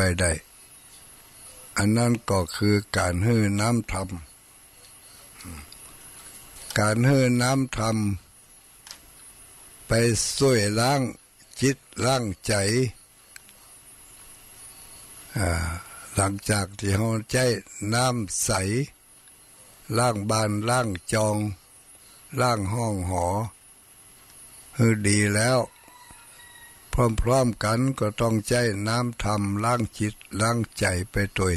ไปได้ อันนั้นก็คือการหื้อน้ำธรรม การหื้อน้ำธรรม ไปช่วยล้างจิตล้างใจหลังจากที่เราใจน้ำใสล้างบานล้างจองล้างห้องหอคือดีแล้ว พร้อมๆกันก็ต้องใจน้ำทำล้างจิตล้างใจไปตัว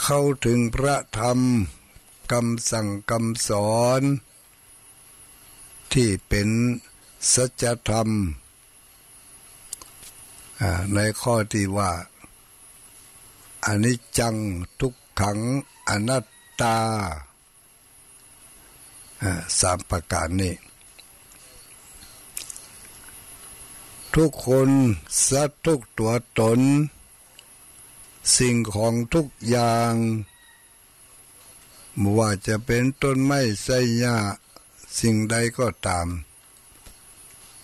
เข้าถึงพระธรรมคำสั่งคำสอน ที่เป็นสัจธรรม ในข้อที่ว่าอันิจจังทุกขังอนัตตาสามประการนี้ ทุกคนสัตทุกตัวตน สิ่งของทุกอย่างว่าจะเป็นต้นไม้ไสหญ้าสิ่งใดก็ตาม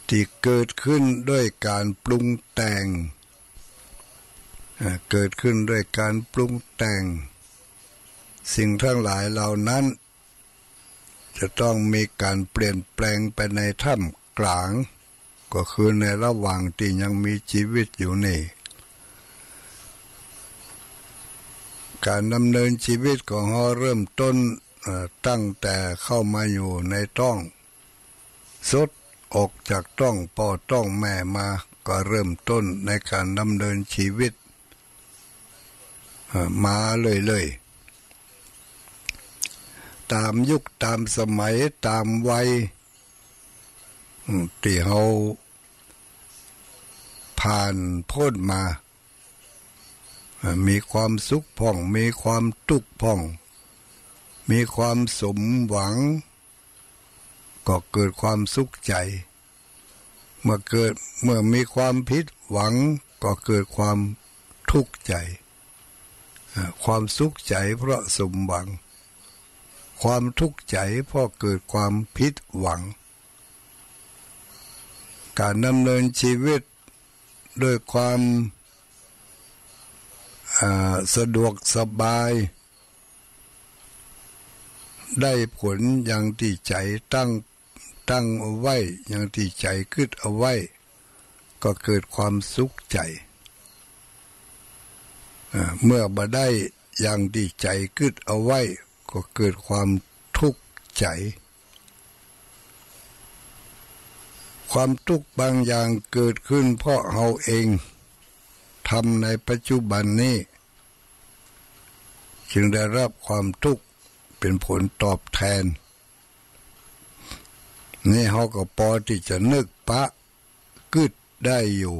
ที่เกิดขึ้นด้วยการปรุงแต่ง เกิดขึ้นด้วยการปรุงแต่ง สิ่งทั้งหลายเหล่านั้น จะต้องมีการเปลี่ยนแปลงไปในถ้ำกลาง ก็คือในระหว่างที่ยังมีชีวิตอยู่นี่ การดำเนินชีวิตของเราเริ่มต้นตั้งแต่เข้ามาอยู่ในต้องสดออกจากต้องพ่อต้องแม่มาก็เริ่มต้นในการดำเนินชีวิต มาเลยเลยตามยุคตามสมัยตามวัย ที่เราผ่านพ้นมา มีความสุขพ่อง มีความทุกข์พ่อง มีความสมหวัง ก็เกิดความสุขใจ เมื่อเกิดเมื่อมีความผิดหวังก็เกิดความทุกข์ใจ ความสุขใจเพราะสมหวัง ความทุกข์ใจเพราะเกิดความผิดหวัง การดำเนินชีวิตด้วยความสะดวกสบาย ได้ผลอย่างที่ใจตั้งตั้งเอาไว้ อย่างที่ใจคิดเอาไว้ ก็เกิดความสุขใจ เมื่อบ่ได้อย่างที่ใจคิดเอาไว้ ก็เกิดความทุกข์ใจ ความทุกข์บางอย่างเกิดขึ้นเพราะเราเองทำในปัจจุบันนี้ จึงได้รับความทุกข์เป็นผลตอบแทน นี่เขาก็พอที่จะนึกปะกึดได้อยู่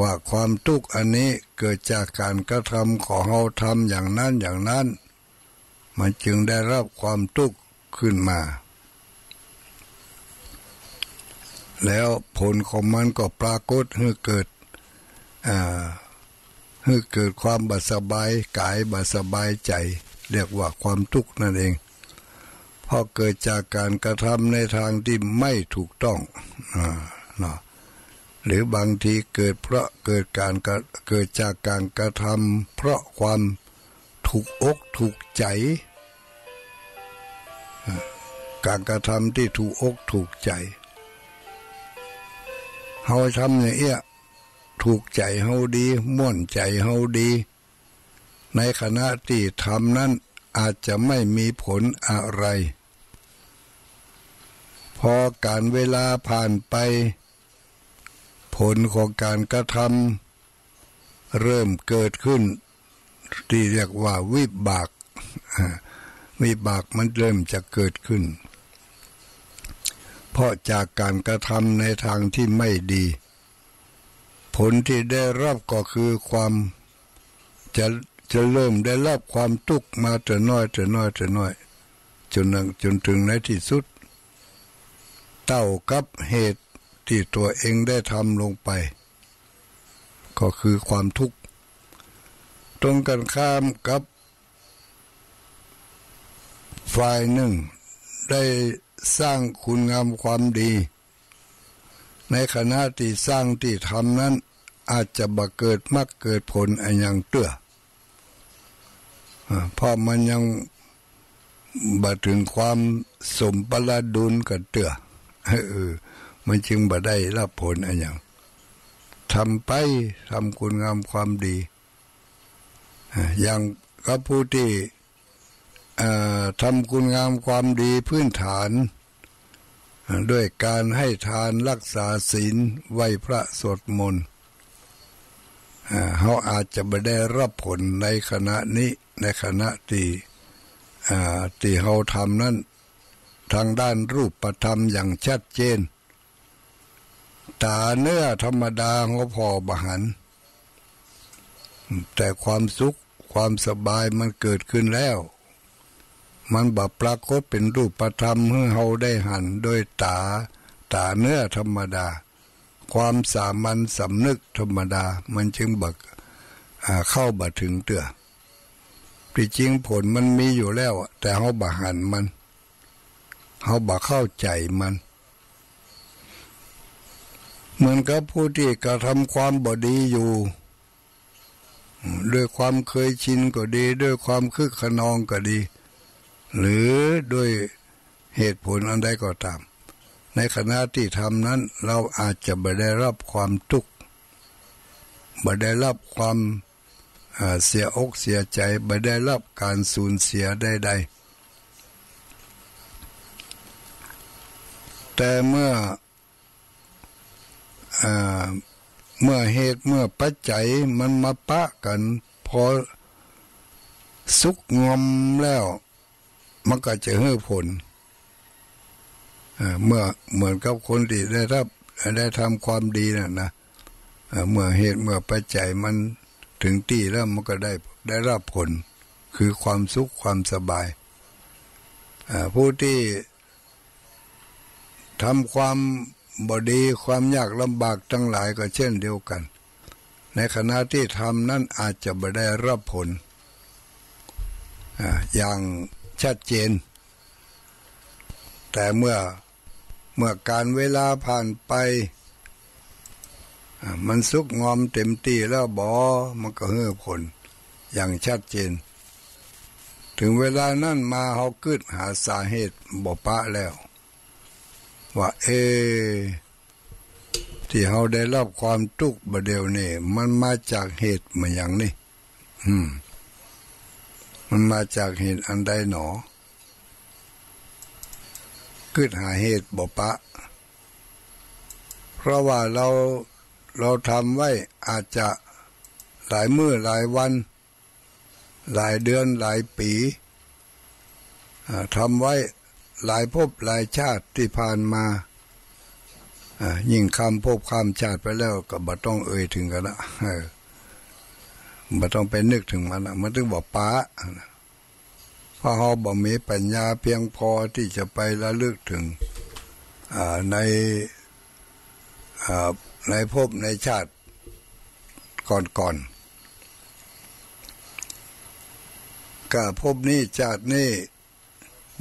ว่าความทุกข์อันนี้เกิดจากการกระทำของเขาทำอย่างนั้นอย่างนั้น มันจึงได้รับความทุกข์ขึ้นมา แล้วผลของมันก็ปรากฏให้เกิดให้เกิดความบัสบายกายบัสบายใจ เรียกว่าความทุกข์นั่นเองเพราะเกิดจากการกระทำในทางที่ไม่ถูกต้องอหรือบางทีเกิดเพราะเกิดการเกิดจากการกระทำเพราะความถูกอกถูกใจ การกระทำที่ถูกอกถูกใจ เขาทำอย่างเอี้ยถูกใจเฮาดีม่วนใจเฮาดี ในขณะที่ทำนั้นอาจจะไม่มีผลอะไร พอการเวลาผ่านไป ผลของการกระทำเริ่มเกิดขึ้น ที่เรียกว่าวิบากวิบากมันเริ่มจะเกิดขึ้น ราะจากการกระทำในทางที่ไม่ดี ผลที่ได้รับก็คือความจะจะเริ่มได้รับความทุกข์มาแต่น้อยแต่น้อยแต่น้อย จนจนถึงในที่สุด เต้ากับเหตุที่ตัวเองได้ทำลงไป ก็คือความทุกข์ ตรงกันข้ามกับฝ่ายหนึ่งได้ สร้างคุณงามความดี ในขณะที่สร้างที่ทำนั้น อาจจะบัเกิดมักเกิดผลอันยังเตื้อเพราะมันยังบัถึงความสมปรดุลกับเตื้อเออมันจึงบ่ได้รับผลอันยังทำไปทำคุณงามความดีอย่างก็ผู้ที่ ทำคุณงามความดีพื้นฐานด้วยการให้ทานรักษาศีลไหวพระสวดมนต์เขาอาจจะไม่ได้รับผลในขณะนี้ในขณะที่ที่เขาทำนั้นทางด้านรูปธรรมอย่างชัดเจน ตาเนื้อธรรมดาเขาพอบหัน แต่ความสุขความสบายมันเกิดขึ้นแล้ว มันบัปรากฏเป็นรูปธรรมเมื่อเราได้หันโดยตา ตาเนื้อธรรมดา ความสามัญสำนึกธรรมดา มันจึงบักเข้าบัถึงเตือที่จริงผลมันมีอยู่แล้ว แต่เขาบาหันมันเขาบาเข้าใจมัน เหมือนกับผู้ที่กระทำความบดีอยู่ด้วยความเคยชินก็ดี ด้วยความคึกขนองก็ดี หรือด้วยเหตุผลอันใดก็ตาม ในขณะที่ทำนั้น เราอาจจะไม่ได้รับความทุกข์ไม่ได้รับความเสียอกเสียใจไม่ได้รับการสูญเสียใดๆแต่เมื่อเมื่อเหตุเมื่อปัจจัยมันมาปะกัน พอสุกงอมแล้ว มันก็จะให้ผลเมื่อเหมือนกับคนที่ได้รับได้ทำความดีน่ะนะเมื่อเหตุเมื่อปัจจัยมันถึงที่แล้วมันก็ได้ได้รับผล คือความสุขความสบายผู้ที่ทำความบดีความยากลำบากทั้งหลายก็เช่นเดียวกัน ในขณะที่ทำนั้นอาจจะไม่ได้รับผลอย่าง ชัดเจน แต่เมื่อเมื่อการเวลาผ่านไป มันสุกงอมเต็มตีแล้วบอมันก็เฮือผล อย่างชัดเจน ถึงเวลานั้นมาเขากึดหาสาเหตุบ่ปะแล้ว ว่าเอ ที่เขาได้รับความทุกข์บเดียวนี่ มันมาจากเหตุมาอย่างนี้อืม มันมาจากเหตุอันใดหนอขึ้นหาเหตุบปะ เพราะว่าเราเราทำไว้อาจจะหลายมือ้อหลายวัน หลายเดือนหลายปีทำไว้หลายภพหลายชาติที่ผ่านมายิ่งคำภพคำชาติไปแล้วก็บ่ต้องเอ่ยถึงกันละ ไม่ต้องไปนึกถึงมันมันถึงบอกป้าพระเขาบอกมีปัญญาเพียงพอที่จะไประลึกถึงในในภพในชาติก่อนๆก็ภพนี้ชาตินี้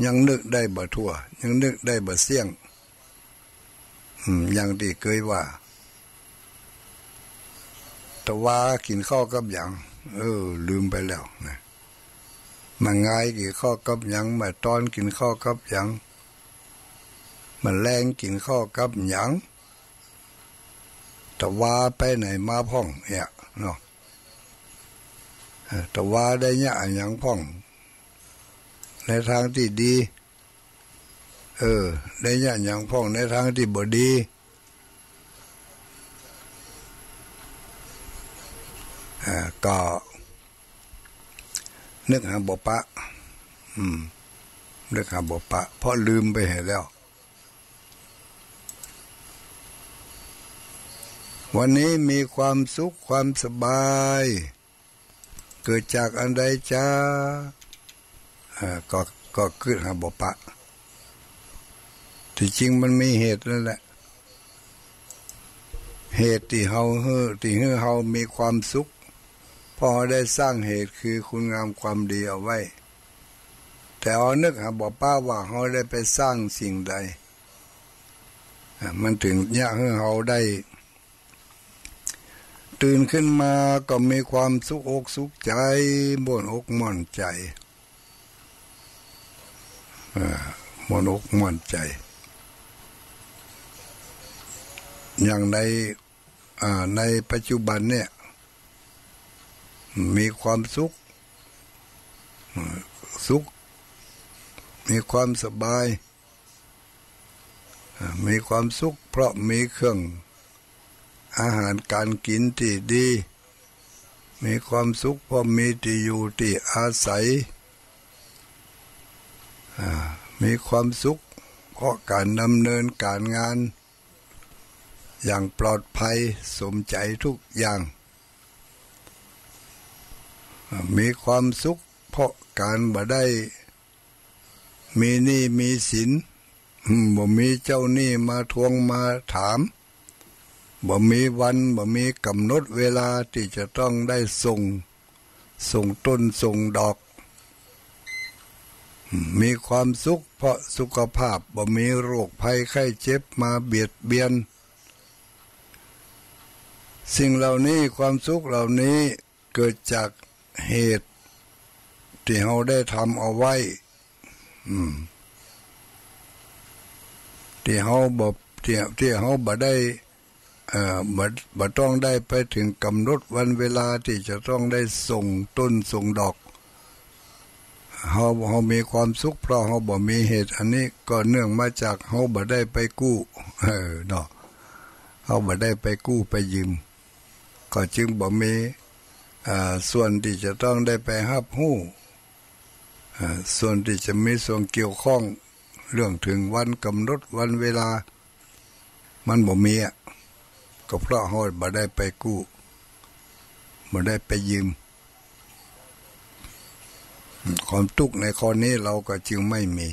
ยังนึกได้บ่ทั่ว ยังนึกได้บ่เสี่ยงอย่างที่เคยว่า ต่ว่ากินข้าวกับอย่งเออ ลืมไปแล้วนะมันง่ายกี่ข้าวกับอย่งมาตอนกินข้าวกับอย่งมันแรงกินข้าวกับอย่งต่ว่าไปไหนมาพ่องเนี่ยเนาะต่ว่าได้เนี่ยอย่างพ่อง ในทางที่ดี เออ ได้เนี่ยอย่างพ่องในทางที่บดี ก็นึกหาบปะ อืมนึกหาบปะ เพราะลืมไปเห็นแล้ว วันนี้มีความสุขความสบาย เกิดจากอันใดจ้าก็ก็ขึ้นหาบปะที่จริงมันมีเหตุนั่นแหละ เหตุที่เฮาเฮที่เฮเฮามีความสุข พอได้สร้างเหตุคือคุณงามความดีเอาไว้ แต่เอานึกหาบอกป้าว่าเขาได้ไปสร้างสิ่งใด มันถึงเนี่ยเฮาได้ ตื่นขึ้นมาก็มีความสุขอกสุขใจบ่นอกม่อนใจม่นอกม่อนใจ อย่างในในปัจจุบันเนี่ย มีความสุข สุข มีความสบาย มีความสุข เพราะมีเครื่อง อาหารการกินที่ดี มีความสุขเพราะมีที่อยู่ที่อาศัย มีความสุข เพราะการดำเนินการงาน อย่างปลอดภัยสมใจทุกอย่าง มีความสุข เพราะการบ่ได้ มีหนี้มีสินบ่มีเจ้าหนี้มาทวงมาถามบ่มีวันบ่มีกำหนดเวลาที่จะต้องได้ส่ง ส่งต้นส่งดอก มีความสุข เพราะสุขภาพบ่มีโรคภัยไข้เจ็บมาเบียดเบียน สิ่งเหล่านี้ความสุขเหล่านี้เกิดจาก เหตุ ที่เราได้ทำเอาไว้ที่เราบ่ที่ที่เราบ่ได้บัดบัดต้องได้ไปถึงกำหนดวันเวลาที่จะต้องได้ส่งต้นส่งดอกเขาเขามีความสุขเพราะเขาบ่มีเหตุ อันนี้ก็เนื่องมาจากเขาบ่ได้ไปกู้ เออเนาะเขาบ่ได้ไปกู้ไปยืม ก็จึงบ่มี ส่วนที่จะต้องได้ไปหับหู้ส่วนที่จะมีส่วนเกี่ยวข้องเรื่องถึงวันกำหนดวันเวลา มันบ่มีอะก็เพราะเขาบ่ได้ไปกู้บ่ได้ไปยืม ความทุกข์ในข้อนี้เราก็จึงไม่มี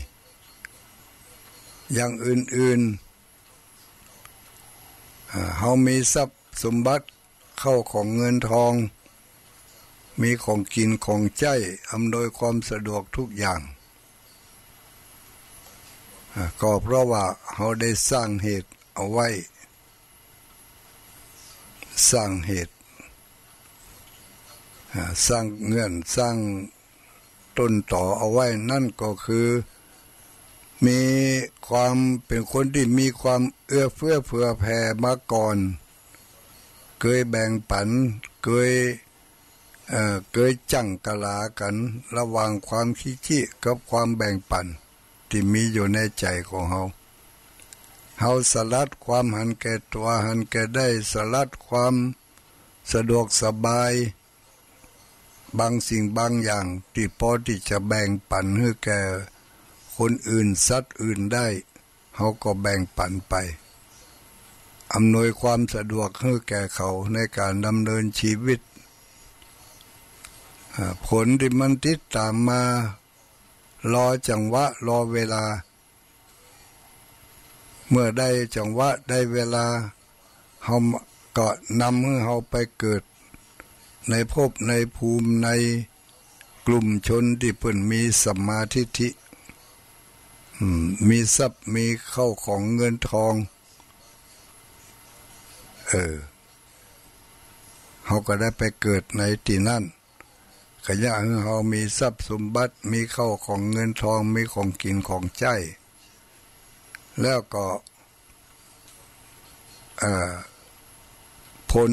อย่างอื่นๆเขามีทรัพย์สมบัติเข้าของเงินทอง มีของกินของใจอำนวยความสะดวกทุกอย่าง ก็เพราะว่าเขาได้สร้างเหตุเอาไว้ สร้างเหตุ สร้างเงื่อนสร้างต้นต่อเอาไว้นั่นก็คือ มีความเป็นคนที่มีความเอื้อเฟื้อเผื่อแผ่มาก่อน เคยแบ่งปันเคย เอ่อเคยจังกะลากันระหว่างความขี้ขี้กับความแบ่งปันที่มีอยู่ในใจของเขาเฮาสลัดความหันแก่ตัวหันแก่ได้สลัดความสะดวกสบาย บางสิ่งบางอย่างที่พอที่จะแบ่งปันให้แก่คนอื่นสัตว์อื่นได้เขาก็แบ่งปันไป อำนวยความสะดวกให้แก่เขาในการดำเนินชีวิต ผลที่มันติดตามมา รอจังหวะ รอเวลา เมื่อได้จังหวะได้เวลาเขาก็นำให้เขาไปเกิด ในภพในภูมิในกลุ่มชนที่เพิ่นมีสัมมาทิฏฐิมีทรัพย์มีเข้าของเงินทอง เออเขาก็ได้ไปเกิดในที่นั่น ขยะเขามีทรัพย์สมบัติมีเข้าของเงินทองมีของกินของใจ แล้วก็ผล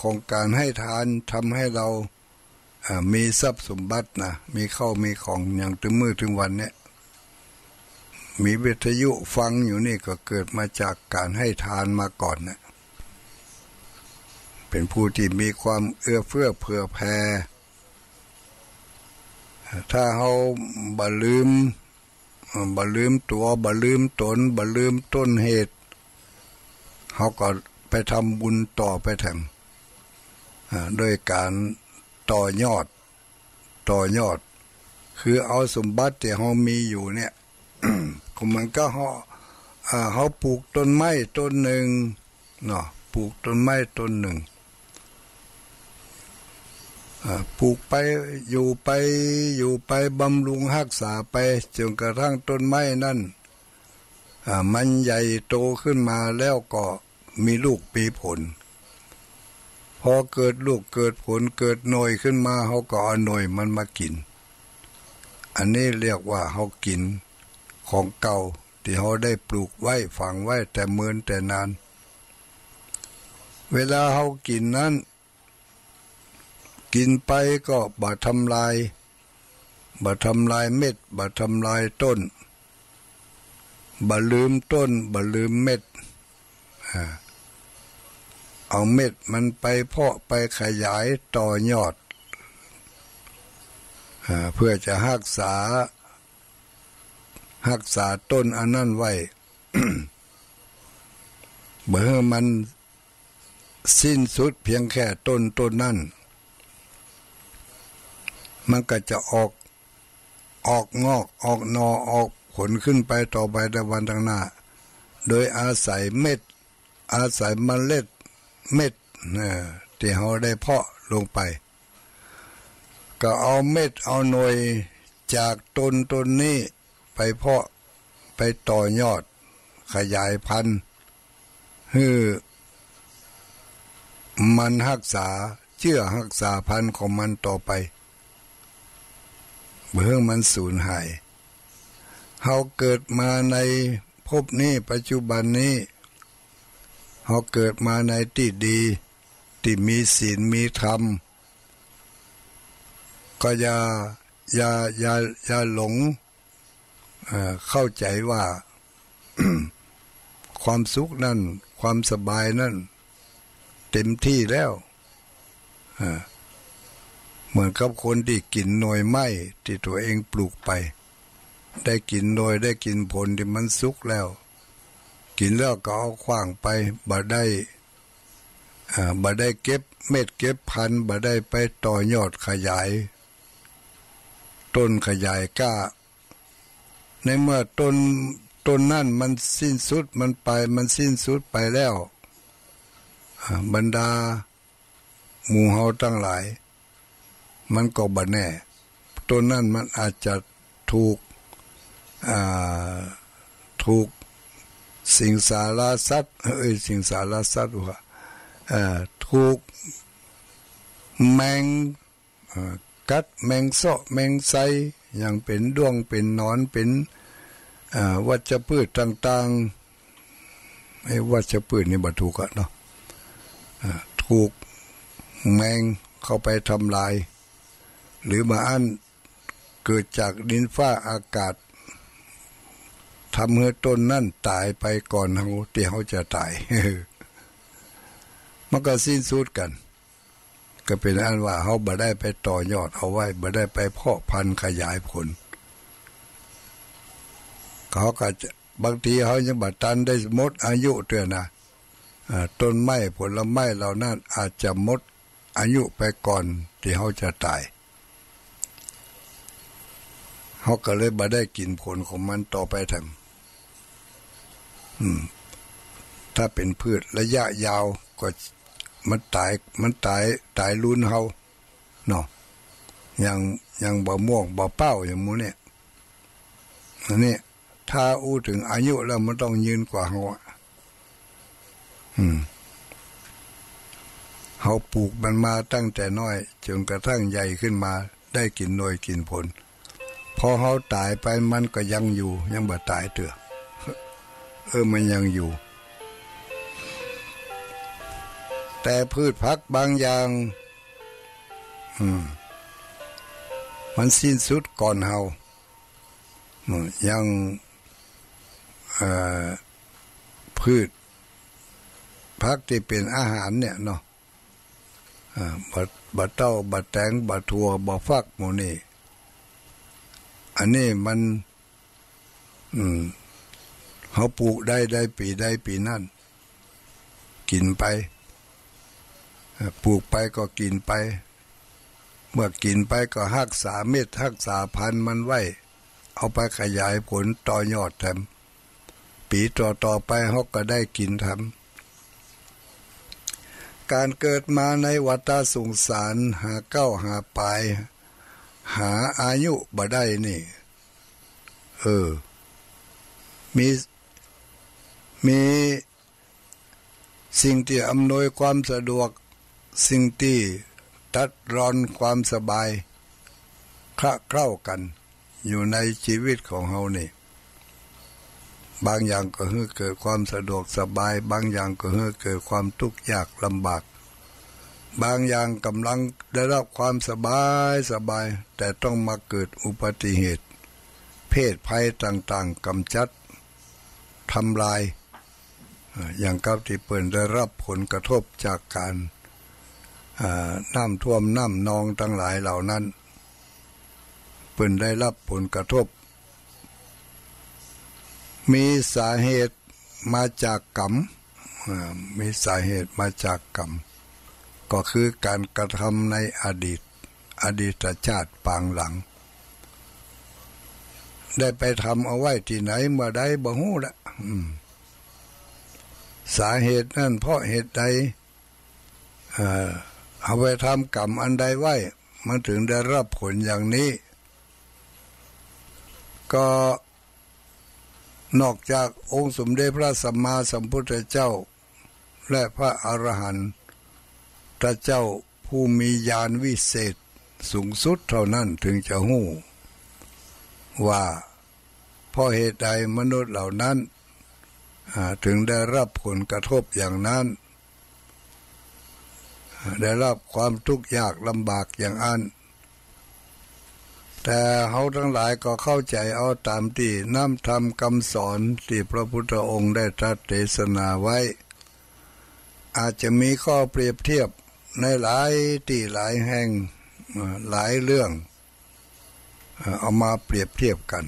ของการให้ทานทำให้เรามีทรัพย์สมบัตินะมีเข้ามีของอย่างถึงมือถึงวันเนี้ยมีวิทยุฟังอยู่นี่ก็เกิดมาจากการให้ทานมาก่อนนะเป็นผู้ที่มีความเอื้อเฟื้อเผื่อแผ่ ถ้าเขาบลืมบ่ลืมตัวบ่ลืมตนบ่ลืมต้นเหตุเขาก็ไปทำบุญต่อไปแถมด้วยการต่อยอด ต่อยอด คือเอาสมบัติที่เขามีอยู่เนี่ยมันก็เขาเขาปลูกต้นไม้ต้นหนึ่งเนาะปลูกต้นไม้ต้นหนึ่ง ปลูกไปอยู่ไปอยู่ไปบำรุงรักษาไปจนกระทั่งต้นไม้นั่นมันใหญ่โตขึ้นมาแล้วก็มีลูกปีผล พอเกิดลูกเกิดผลเกิดหน่วยขึ้นมาเขาก็เอาหน่วยมันมากิน อันนี้เรียกว่าเขากินของเก่าที่เขาได้ปลูกไว้ฝังไว้แต่เมือนแต่นาน เวลาเขากินนั้น กินไปก็บาทำลายบาทำลายเม็ดบาทำลายต้นบาลืมต้นบาลืมเม็ดเอาเม็ดมันไปเพาะไปขยายต่อยอดเพื่อจะรักษารักษาต้นอันนั้นไว้เมื่อมันสิ้นสุดเพียงแค่ต้นต้นนั้น มันก็จะออกออกงอกออกนอออกผลขึ้นไปต่อไปในวันข้างหน้า โดยอาศัยเม็ด อาศัยมเมล็ดเม็ดที่เขาได้เพาะลงไป ก็เอาเม็ดเอาหน่วยจากต้นต้นนี้ไปเพาะไปต่อยอด ขยายพันธุ์ฮือมันรักษาเชื่อรักษาพันธุ์ของมันต่อไป เมื่อมันสูญหายเขาเกิดมาในภพนี้ปัจจุบันนี้เขาเกิดมาในที่ดีที่มีศีลมีธรรม ก็อย่าอย่าอย่าอย่าหลงเข้าใจว่า ความสุขนั่น ความสบายนั่น เต็มที่แล้ว เหมือนกับคนที่กินหน่วยไม้ที่ตัวเองปลูกไป ได้กินโดยได้กินผลที่มันสุกแล้ว กินแล้วก็เอาขว้างไปบ่ได้บ่ได้เก็บเม็ดเก็บพันบ่ได้ไปต่อยอดขยาย ต้นขยายก้า ในเมื่อต้นต้นนั่นมันสิ้นสุดมันไปมันสิ้นสุดไปแล้ว บรรดาหมู่เฮาตั้งหลาย มันก็บันแน่ต้นนั่นมันอาจจะถูกถูกสิ่งสารสัตว์เอ้ยสิ่งสารสัตว์ว่าถูกแมงกัดแมงโซแมงไซอย่างเป็นดวงเป็นนอนเป็นวัชพืชต่างๆไอ้วัชพืชนี่บัถูกอะเนาะถูกแมงเข้าไปทำลาย หรือมาอันเกิดจากดินฟ้าอากาศทำให้ต้นนั่นตายไปก่อนเขาที่เขาจะตายมันก็สิ้นสุดกัน ก็เป็นอันว่าเขาบ่ได้ไปต่อยอดเอาไว้บ่ได้ไปเพาะพันธุ์ขยายผลเขาก็จะบางทีเขายังบัดตันได้มดอายุเตือนนะต้นไม้ผลไม้เหล่านั้นอาจจะมดอายุไปก่อนที่เขาจะตาย เขาก็เลยบ่ได้กินผลของมันต่อไปทำถ้าเป็นพืชระยะยาวก็มันตายมันตายตายรุนเขาเนาะอย่างอย่างบ่ม่วงบ่เป้าอย่างมูเนี่ยอันนี้ถ้าอู้ถึงอายุแล้วมันต้องยืนกว่าเขาอืมเขาปลูกมันมาตั้งแต่น้อยจนกระทั่งใหญ่ขึ้นมา ได้กินหน่วยกินผล พอเขาตายไปมันก็ยังอยู่ ยังบ่ตายเถื่อเออมันยังอยู่ แต่พืชพักบางอย่างอืมมันสิ้นสุดก่อนเฮายังพืชพักที่เป็นอาหารเนี่ยเนาะบัดบัดเต้าบัดแตงบัดทัวบัดฟักโมนี่ อันนี้มัน อืมเขาปลูกได้ได้ปีได้ปีนั่นกินไปปลูกไปก็กินไป เมื่อกินไปก็หักษาเม็ดหักษาพันมันไว้ เอาไปขยายผลต่อยอดแถมปีต่อต่อไปเขาก็ได้กินทำการเกิดมาในวัฏสงสารหาเก้าหาปลาย หาอายุบ่ได้นี่ เออ มีมีสิ่งที่อำนวยความสะดวก สิ่งที่ตัดรอนความสบายคละเคล้ากัน อยู่ในชีวิตของเฮานี่ บางอย่างก็ให้เกิดความสะดวกสบาย บางอย่างก็ให้เกิดความทุกข์ยากลำบาก บางอย่างกำลังได้รับความสบายสบาย แต่ต้องมาเกิดอุบัติเหตุ เพศภัยต่างๆกำจัดทำลาย อย่างกับที่เปิ่นได้รับผลกระทบจากการน้ำท่วมน้ำนองทั้งหลายเหล่านั้น เปิ่นได้รับผลกระทบ มีสาเหตุมาจากกรรมมีสาเหตุมาจากกรรม ก็คือการกระทำในอดีต อดีตชาติปางหลัง ได้ไปทำเอาไว้ที่ไหนเมื่อใดบ่ฮู้ละสาเหตุนั่นเพราะเหตุใดเอาไปทำกรรมอันใดไว้ มันถึงได้รับผลอย่างนี้ ก็นอกจากองค์สมเด็จพระสัมมาสัมพุทธเจ้า และพระอรหันต์ พระเจ้าผู้มีญาณวิเศษสูงสุดเท่านั้นถึงจะหู้ ว่าเพราะเหตุใดมนุษย์เหล่านั้นถึงได้รับผลกระทบอย่างนั้น ได้รับความทุกข์ยากลำบากอย่างอัน แต่เขาทั้งหลายก็เข้าใจเอาตามที่น้ำธรรมคำสอนที่พระพุทธองค์ได้ตรัสเทศนาไว้ อาจจะมีข้อเปรียบเทียบ ในหลายที่หลายแห่งหลายเรื่อง เอามาเปรียบเทียบกัน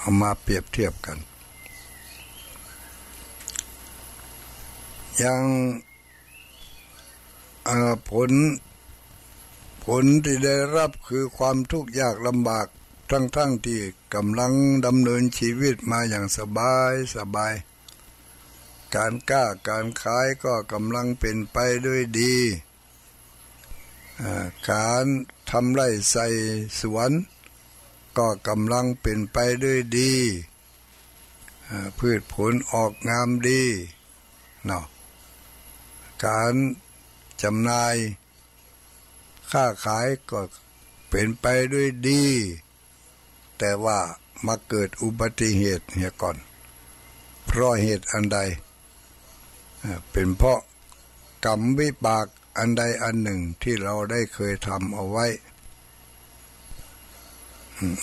เอามาเปรียบเทียบกันอย่างผลผลที่ได้รับคือความทุกข์ยากลำบากทั้งๆทที่กำลังดำเนินชีวิตมาอย่างสบายสบาย การกล้าการขายก็กำลังเป็นไปด้วยดีการทำไร่ใส่สวน ก็กำลังเป็นไปด้วยดีพืชผลออกงามดีเนาะการจำหน่ายค้าขายก็เป็นไปด้วยดี แต่ว่ามาเกิดอุบัติเหตุเหียก่อน เพราะเหตุอันใด เป็นเพราะกรรมวิบากอันใดอันหนึ่งที่เราได้เคยทำเอาไว้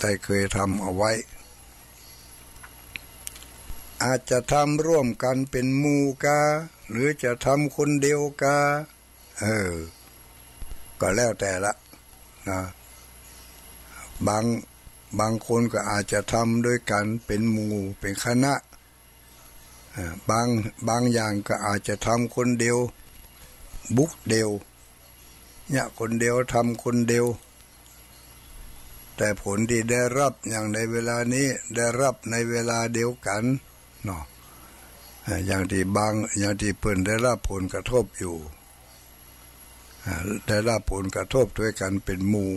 ได้เคยทำเอาไว้ อาจจะทำร่วมกันเป็นมูกา หรือจะทำคนเดียวกา เออ ก็แล้วแต่ละนะบางบางคนก็อาจจะทำด้วยกันเป็นหมู่เป็นคณะ บางบางอย่างก็อาจจะทำคนเดียว บุกเดียวเนี่ยคนเดียวทำคนเดียว แต่ผลที่ได้รับอย่างในเวลานี้ได้รับในเวลาเดียวกันเนาะอย่างที่บางอย่างที่เพิ่นได้รับผลกระทบอยู่ได้รับผลกระทบด้วยกันเป็นหมู่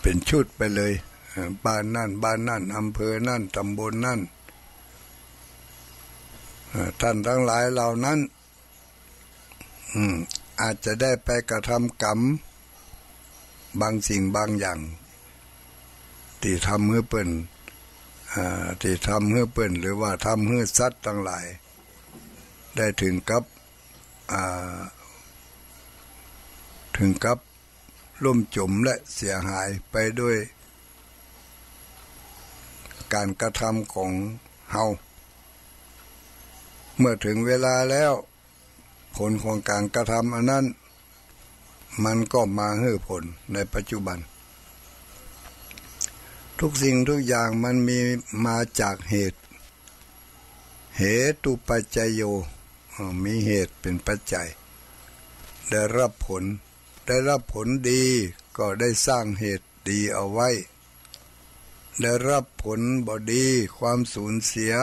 เป็นชุดไปเลย บ้านนั่น บ้านนั่นอำเภอนั่นตำบลนั่น ท่านทั้งหลายเหล่านั้นอาจจะได้ไปกระทำกรรม บางสิ่งบางอย่าง ที่ทำเพื่อเปิ่นที่ทำเพื่อเปิ่นหรือว่าทำเพื่อสัตว์ทั้งหลาย ได้ถึงกับถึงกับล่มจมและเสียหายไปด้วย การกระทำของเฮา เมื่อถึงเวลาแล้ว ผลของการกระทำอันนั้น มันก็มาให้ผลในปัจจุบัน ทุกสิ่งทุกอย่างมันมีมาจากเหตุ เหตุปัจจโย มีเหตุเป็นปัจจัย ได้รับผล ได้รับผลดีก็ได้สร้างเหตุดีเอาไว้ ได้รับผลบดีความสูญเสีย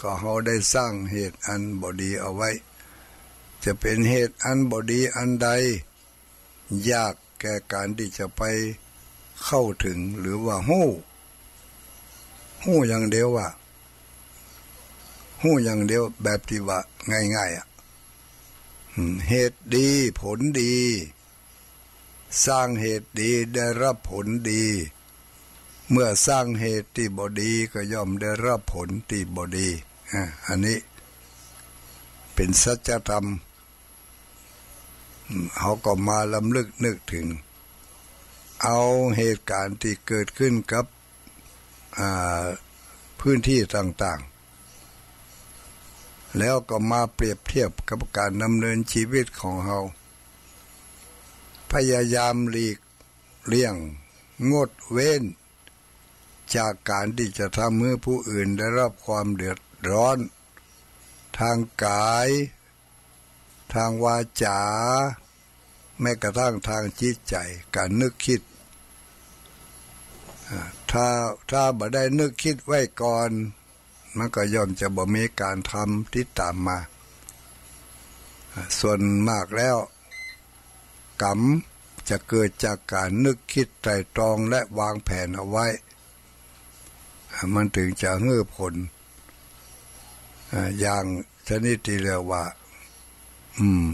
ก็เขาได้สร้างเหตุอันบอดีเอาไว้ จะเป็นเหตุอันบอดีอันใด ยากแก่การที่จะไปเข้าถึงหรือว่าหู้หู้อย่างเดียวว่าหู้อย่างเดียวแบบที่ว่าง่ายๆอะเหตุดีผลดี สร้างเหตุดีได้รับผลดี เมื่อสร้างเหตุที่บอดีก็ย่อมได้รับผลที่บอดี อันนี้เป็นสัจธรรมเขาก็มาลำลึกนึกถึง เอาเหตุการณ์ที่เกิดขึ้นกับพื้นที่ต่างๆ แล้วก็มาเปรียบเทียบกับการดำเนินชีวิตของเราพยายามหลีกเลี่ยงงดเว้น จากการที่จะทำให้ผู้อื่นได้รับความเดือด ร้อน ทางกาย ทางวาจา แม้กระทั่งทางจิตใจ การนึกคิด ถ้าถ้าบ่ได้นึกคิดไว้ก่อน มันก็ย่อมจะบ่มีการทำที่ตามมา ส่วนมากแล้วกรรมจะเกิดจากการนึกคิดไตรตรองและวางแผนเอาไว้ มันถึงจะเฮือผล อย่างชนิดที่เรียกว่า อืม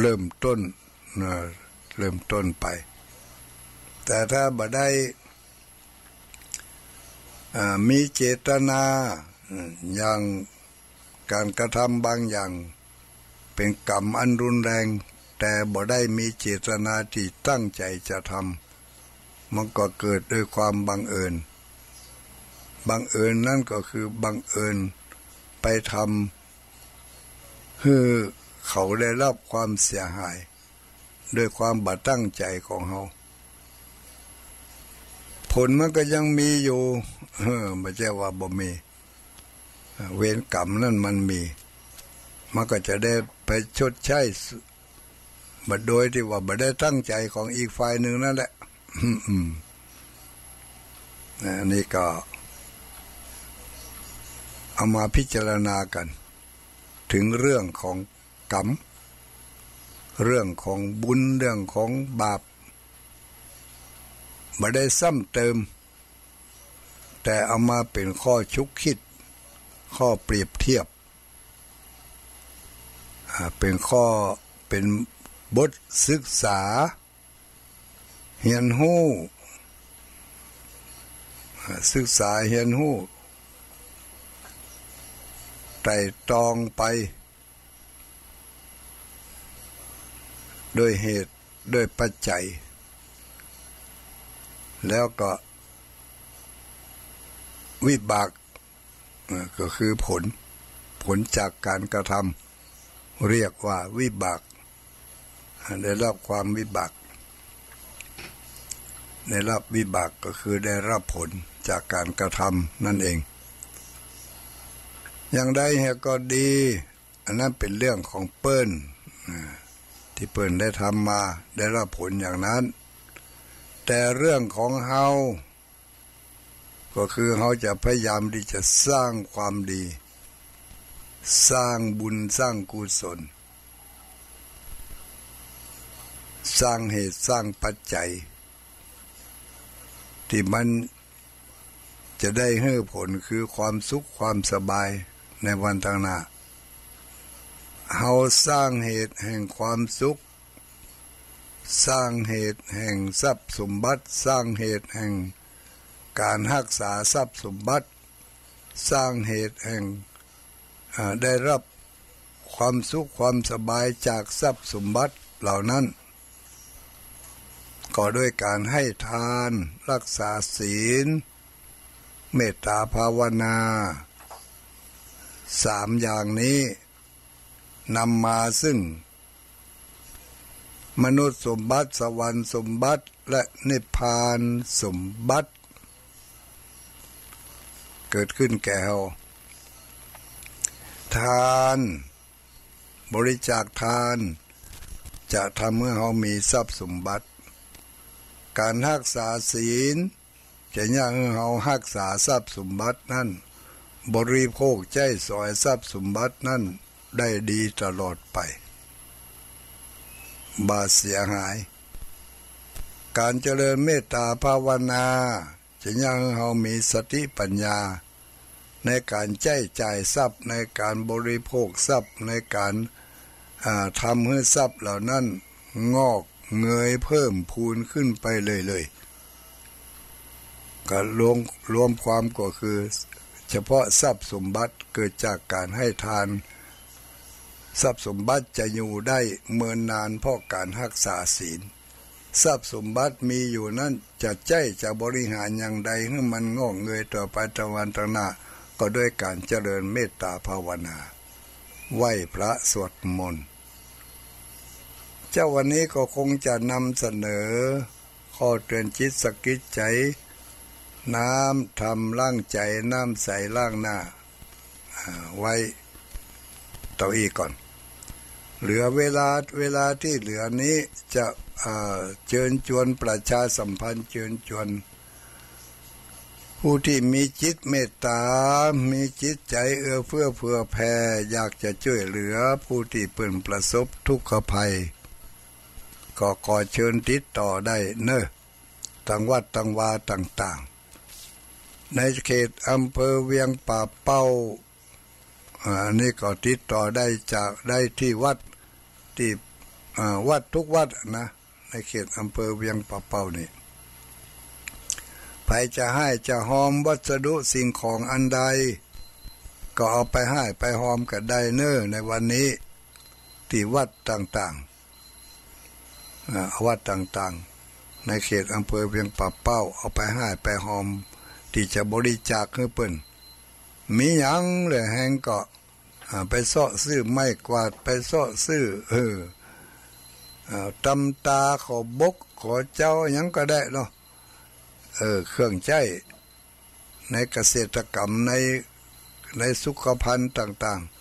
เริ่มต้นเริ่มต้นไป แต่ถ้าบ่ได้มีเจตนาอย่างการกระทำบางอย่าง เป็นกรรมอันรุนแรง แต่บ่ได้มีเจตนาที่ตั้งใจจะทำมันก็เกิดด้วยความบังเอิญบังเอิญนั่นก็คือบังเอิญ ทำให้เขาได้รับความเสียหาย ด้วยความบัตั้งใจของเขาผลมันก็ยังมีอยู่เออไม่ใช่ว่าบ่มี เวรกรรมนั่นมันมี มันก็จะได้ไปชดใช้บัดโดยที่ว่าบัได้ตั้งใจของอีกฝ่ายหนึ่งนั่นแหละอันนี้ก็ เอามาพิจารณากัน ถึงเรื่องของกรรม เรื่องของบุญเรื่องของบาปไม่ได้ซ้ำเติม แต่เอามาเป็นข้อชุกคิด ข้อเปรียบเทียบ เป็นข้อเป็นบทศึกษาเฮียนหู้ศึกษาเฮียนหู้ ไต่ตรองไป โดยเหตุโดยปัจจัย แล้วก็วิบากก็คือผล ผลจากการกระทำเรียกว่าวิบากได้รับความวิบากได้รับวิบากก็คือได้รับผลจากการกระทำนั่นเอง อย่างใดเหก็ดี อันนั้นเป็นเรื่องของเปิ้ลที่เปิ้ลได้ทำมาได้รับผลอย่างนั้น แต่เรื่องของเฮาก็คือเฮาจะพยายามที่จะสร้างความดี สร้างบุญสร้างกุศล สร้างเหตุสร้างปัจจัย ที่มันจะได้ให้ผลคือความสุขความสบาย ในวันทางหน้าเฮาสร้างเหตุแห่งความสุข สร้างเหตุแห่งทรัพย์สมบัติ สร้างเหตุแห่งการรักษาทรัพย์สมบัติ สร้างเหตุแห่งได้รับความสุขความสบายจากทรัพย์สมบัติเหล่านั้น ก็ด้วยการให้ทานรักษาศีล เมตตาภาวนา สามอย่างนี้นำมาซึ่ง มนุษย์สมบัติสวรรค์สมบัติและนิพพานสมบัติ เกิดขึ้นแก่เราทาน บริจาคทาน จะทำเมื่อเรามีทรัพย์สมบัติ การรักษาศีล จะย่างเรารักษาทรัพย์สมบัตินั่น บริโภคใจสอยทรัพย์สมบัตินั่นได้ดีตลอดไป บาเสียหาย การเจริญเมตตาภาวนาจะยังเรามีสติปัญญา ในการใช้จ่ายทรัพย์ในการบริโภคทรัพย์ในการทำให้ทรัพย์เหล่านั้นงอกเงยเพิ่มพูนขึ้นไปเลยเลยก็รวมรวมความก็คือ เฉพาะทรัพย์สมบัติเกิดจากการให้ทาน ทรัพย์สมบัติจะอยู่ได้เมื่อนนานเพราะการรักษาศีล ทรัพย์สมบัติมีอยู่นั่นจะใจจะบริหารอย่างใดให้มันงอกเงยต่อไปตะวันตะนาก็ด้วยการเจริญเมตตาภาวนา ไหวพระสวดมนต์เจ้าวันนี้ก็คงจะนำเสนอ ข้อเตือนจิตสกิจใจ น้ำทำล่างใจน้ำใสล่างหน้าไว้ต่ออีกก่อน เหลือเวลาเวลาที่เหลือนี้จะเชิญชวนประชาสัมพันธ์เชิญชวน ผู้ที่มีจิตเมตตา มีจิตใจเอื้อเฟื้อเผื่อแผ่อยากจะช่วยเหลือผู้ที่เปิ่นประสบทุกขภัย ก็ขอเชิญติดต่อได้เนอะตังวัดตังวาต่าง ในเขตอำเภอเวียงป่าเป้าอันนี้ก็ติดต่อได้จากได้ที่วัดที่วัดทุกวัดนะ ในเขตอำเภอเวียงป่าเป้านี่ใครจะให้จะหอมวัสดุสิ่งของอันใด ก็เอาไปให้ไปหอมกับไดเนอร์ในวันนี้ที่วัดต่างๆวัดต่างๆ ในเขตอำเภอเพียงปับเป้า เอาไปให้ไปหอม ที่จะบริจาคให้เปิ้นมีหยังเลยแหงก็ไปเสาะซื้อไม้กวาดไปเสาะซื้อเออตำตาขอบกขอเจ้ายังก็ได้เนาะเออ เครื่องใช้ในเกษตรกรรมในในสุขภัณฑ์ต่าง ๆ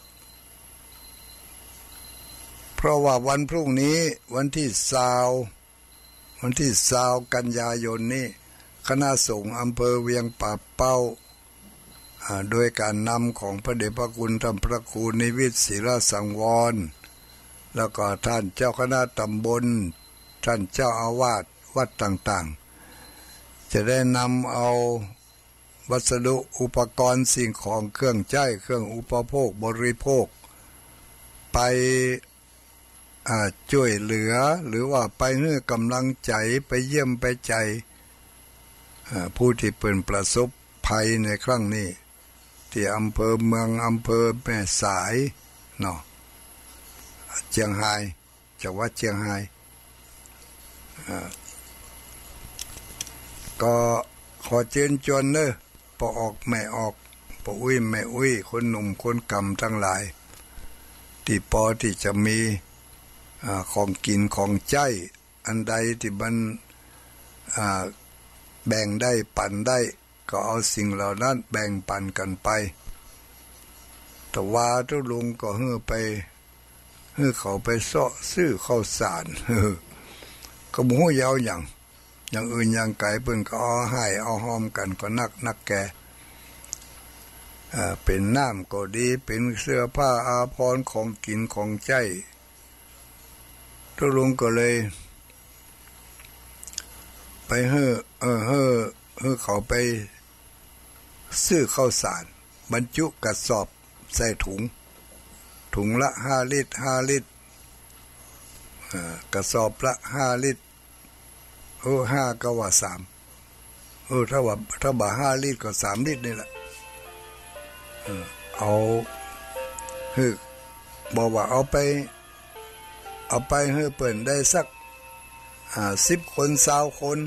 เพราะว่าวันพรุ่งนี้วันที่สาว วันที่สาวกันยายนนี้ คณะสงฆ์อำเภอเวียงป่าเป้าโดยการนำของพระเดชพระคุณธรรมพระครูนิวิตศิลสังวร แล้วก็ท่านเจ้าคณะตำบล ท่านเจ้าอาวาสวัดต่างๆ จะได้นำเอาวัสดุอุปกรณ์สิ่งของเครื่องใช้เครื่องอุปโภคบริโภค ไปช่วยเหลือหรือว่าไปเนื้อกำลังใจไปเยี่ยมไปใจ ผู้ที่เป็นประสบภัยในครั้งนี้ ที่อำเภอเมืองอำเภอแม่สายเนาะเชียงไฮ้จังหวัดเชียงไฮ้ก็ขอเชิญชวนเนอะปอออกแม่ออกปออุ้ยแม่อุ้ย คนหนุ่มคนกำทั้งหลาย ที่ปอที่จะมีอของกินของใจ อันใดที่มัน แบ่งได้ปั่นได้ ก็เอาสิ่งเหล่านั้นแบ่งปันกันไป แต่ว่าทุลุงก็เฮือไปเฮือเขาไปเสาะซื้อข้าวสารก็มูยาวอย่างอย่างอื่นอย่างไก่เพิ่นก็เอให้เอาหอมกันก็นักนักแกเป็นน้ำก็ดีเป็นเสื้อผ้าอาภรณ์ของกินของใจทุลุงก็เลย ไปเฮ้อเออเฮ้อเฮ้อเขาไป ซื้อข้าวสาร บรรจุกระสอบใส่ถุง ถุงละห้าลิตรห้าลิตรกระสอบละห้าลิตรเออห้าก็ว่าสามเออถ้าว่าถ้าบ่าห้าลิตรก็สามลิตรนี่แหละเออเอาคือบอกว่าเอาไป เอาไปเฮ้เปิ่นได้สัก สิบคนสาวคน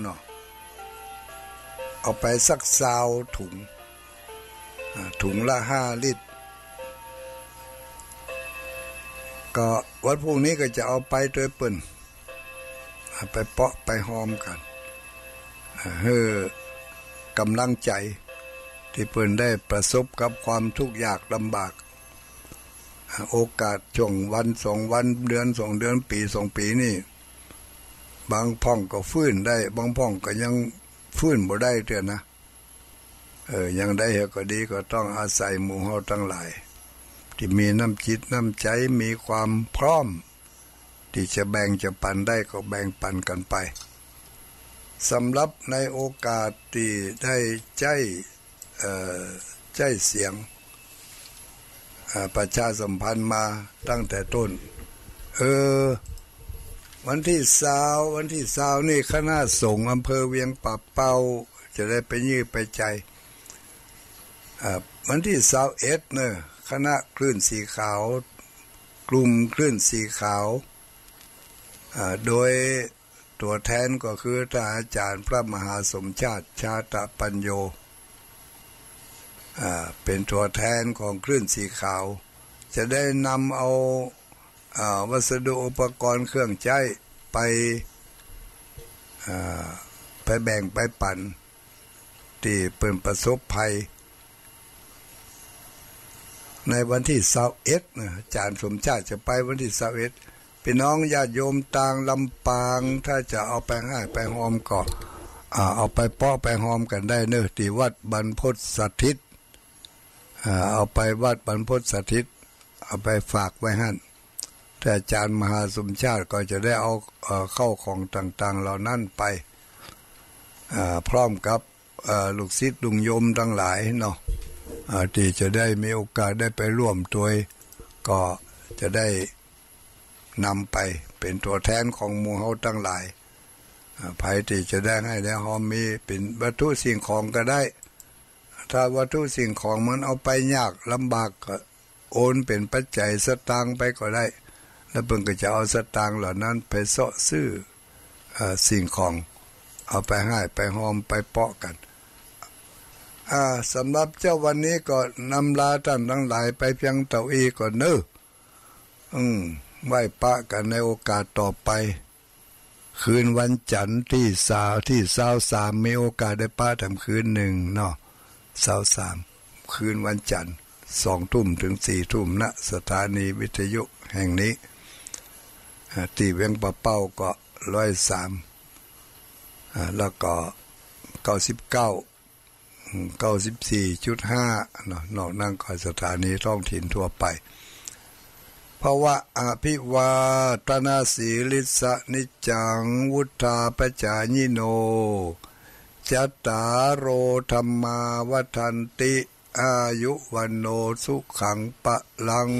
เนาะเอาไปสักสาวถุงถุงละห้าลิตร ก็วันพรุ่งนี้ก็จะเอาไปโดยเปิ่นไปเปาะไปหอมกันเฮ้อกำลังใจที่เพิ่นได้ประสบกับความทุกข์ยากลำบาก โอกาสช่วงวันสองวันเดือนสองเดือนปีสองปีนี่ บางพ่องก็ฟื้นได้ บางพ่องก็ยังฟื้นบ่ได้เถอะนะเออยังได้เหก็ดีก็ต้องอาศัยหมู่เฮาทั้งหลาย ที่มีน้ำจิตน้ำใจมีความพร้อม ที่จะแบ่งจะปันได้ก็แบ่งปันกันไปสำหรับในโอกาสที่ได้ใจใจเสียงประชาสัมพันธ์มาตั้งแต่ต้น เออ วันที่สาววันที่สาวนี่คณะส่งอำเภอเวียงป่าเป้า จะได้ไปยืดไปใจวันที่สาวเอ็ดเนี่ยคณะคลื่นสีขาว กลุ่มคลื่นสีขาว โดยตัวแทนก็คือท่านอาจารย์พระมหาสมชาติชาตปัญโยเป็นตัวแทนของคลื่นสีขาว จะได้นำเอา วัสดุอุปกรณ์เครื่องใช้ไปไปแบ่งไปปั่นที่เปิ่นประสบภัย ในวันที่เสาเอ็ดนะจารย์สมชาติจะไปวันที่เสาเอ็ดพี่น้องญาติโยมต่างลำปางถ้าจะเอาไปให้ไปหอมก็อ่าเอาไปปาะไปหอมกันได้เนอะที่วัดบรรพตสถิตอ่าเอาไปวัดบรรพตสถิต เอาไปฝากไว้ให้ แต่อาจารย์มหาสมชาติก็จะได้เอาเข้าของต่าง ๆ เหล่านั้นไปพร้อมกับลูกศิษย์ลุงยมทั้งหลายเนาะที่จะได้มีโอกาสได้ไปร่วมตัวยก็จะได้นำไปเป็นตัวแทนของมูเฮาทั้งหลายอ่าภัยที่จะได้ให้ได้หอมมีเป็นวัตถุสิ่งของก็ได้ ถ้าวัตถุสิ่งของมันเอาไปยากลำบากก็โอนเป็นปัจจัยสตางค์ไปก็ได้ แล้วเพิ่นก็จะเอาสตางค์เหล่านั้นไปเสาะซื้ออสิ่งของเอาไปให้ไปหอมไปเปาะกันสำหรับเจ้าวันนี้ก็นำลาท่านทั้งหลายไปเพียงเต่าอีก่อนเนอะอืมไหว้ปะกันในโอกาสต่อไป คืนวันจันทร์ที่สาวที่สาวสามมีโอกาสได้ป้าทำคืนหนึ่งเนาะสาวสามคืนวันจันทร์สองทุ่มถึงสี่ทุ่มณสถานีวิทยุแห่งนี้ อ่าที่เวียงปะเป้าก็ร้อยสามแล้วก็เก้าสิบเก้าเก้าสิบสี่จุดห้าเนาะนอกนั่งก็สถานีท้องถิ่นทั่วไปเพราะว่าอภิวาตนาสีลิสะนิจัง วุธาปจายิโนจัตตารโรธรรมาวัันติ อายุวันโนสุขังปะลัง